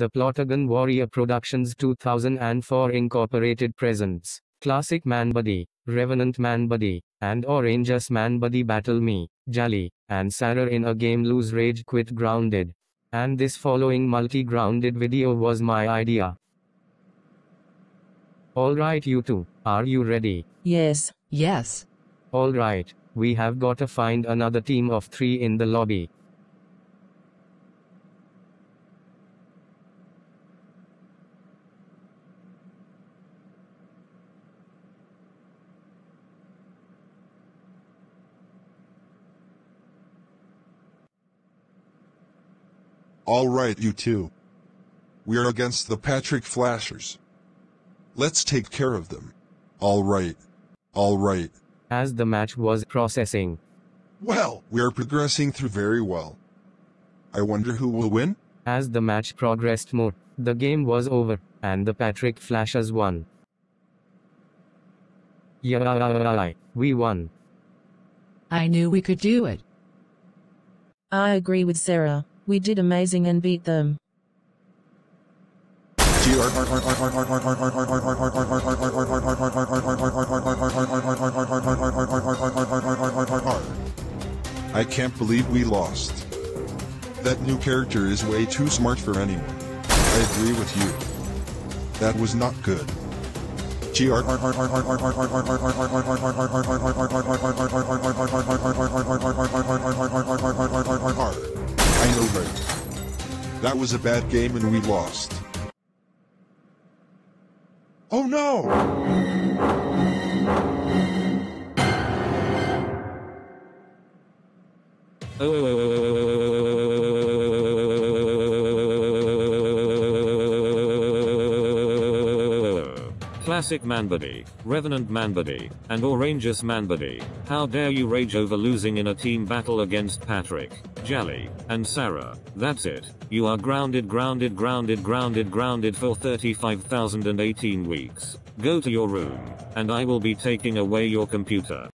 The Plotagon Warrior Productions 2004 Incorporated presents Classic Man Buddy, Revenant Man Buddy, and Orangeous Man Buddy Battle Me, Jaleah, and Sara in a game Lose Rage Quit Grounded. And this following multi-grounded video was my idea. Alright you two, are you ready? Yes. Yes. Alright, we have gotta find another team of three in the lobby. All right, you two. We are against the Patrick Flashers. Let's take care of them. All right. All right. As the match was processing, Well, we are progressing through very well. I wonder who will win? as the match progressed more, the game was over, and the Patrick Flashers won. Yeah, we won. I knew we could do it. I agree with Sara. We did amazing and beat them. I can't believe we lost. That new character is way too smart for anyone. I agree with you. That was not good. GR That was a bad game and we lost. Oh no! Classic Manbuddy, Revenant Manbuddy, and Orangeous Manbuddy. How dare you rage over losing in a team battle against Patrick, Jaleah, and Sara. That's it. You are grounded, grounded, grounded, grounded, grounded for 35,018 weeks. Go to your room, and I will be taking away your computer.